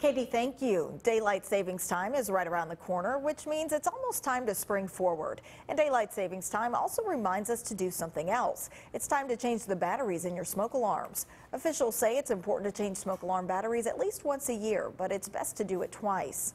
Katie, thank you. Daylight savings time is right around the corner, which means it's almost time to spring forward. And daylight savings time also reminds us to do something else. It's time to change the batteries in your smoke alarms. Officials say it's important to change smoke alarm batteries at least once a year, but it's best to do it twice.